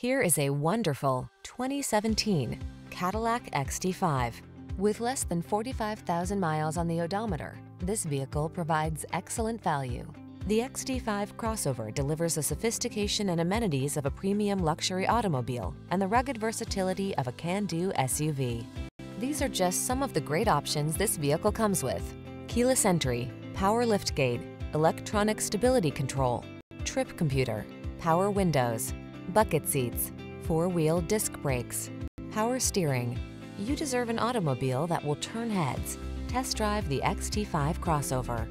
Here is a wonderful 2017 Cadillac XT5. With less than 45,000 miles on the odometer, this vehicle provides excellent value. The XT5 crossover delivers the sophistication and amenities of a premium luxury automobile and the rugged versatility of a can-do SUV. These are just some of the great options this vehicle comes with. Keyless entry, power liftgate, electronic stability control, trip computer, power windows, bucket seats, four-wheel disc brakes, power steering. You deserve an automobile that will turn heads. Test drive the XT5 crossover.